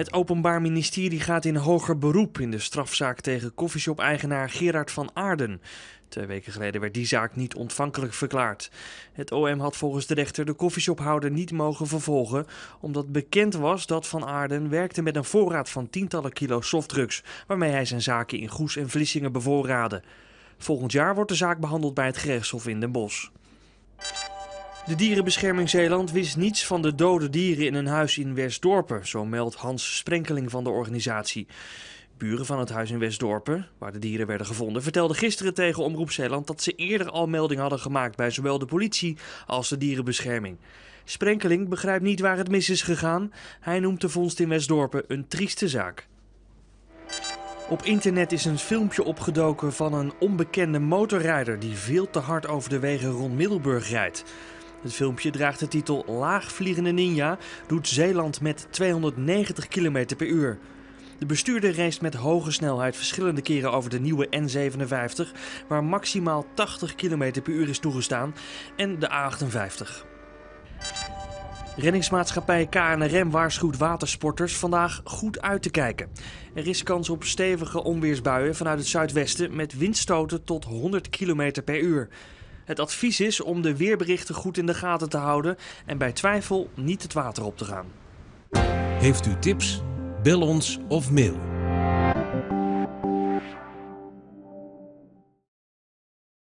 Het Openbaar Ministerie gaat in hoger beroep in de strafzaak tegen koffieshop-eigenaar Gerard van Aarden. Twee weken geleden werd die zaak niet ontvankelijk verklaard. Het OM had volgens de rechter de koffieshophouder niet mogen vervolgen, omdat bekend was dat Van Aarden werkte met een voorraad van tientallen kilo softdrugs, waarmee hij zijn zaken in Goes en Vlissingen bevoorraadde. Volgend jaar wordt de zaak behandeld bij het gerechtshof in Den Bosch. De dierenbescherming Zeeland wist niets van de dode dieren in een huis in Westdorpen, zo meldt Hans Sprenkeling van de organisatie. Buren van het huis in Westdorpen, waar de dieren werden gevonden, vertelden gisteren tegen Omroep Zeeland dat ze eerder al melding hadden gemaakt bij zowel de politie als de dierenbescherming. Sprenkeling begrijpt niet waar het mis is gegaan. Hij noemt de vondst in Westdorpen een trieste zaak. Op internet is een filmpje opgedoken van een onbekende motorrijder die veel te hard over de wegen rond Middelburg rijdt. Het filmpje draagt de titel Laagvliegende Ninja doet Zeeland met 290 km per uur. De bestuurder race met hoge snelheid verschillende keren over de nieuwe N57, waar maximaal 80 km per uur is toegestaan, en de A58. Reddingsmaatschappij KNRM waarschuwt watersporters vandaag goed uit te kijken. Er is kans op stevige onweersbuien vanuit het zuidwesten met windstoten tot 100 km per uur. Het advies is om de weerberichten goed in de gaten te houden en bij twijfel niet het water op te gaan. Heeft u tips? Bel ons of mail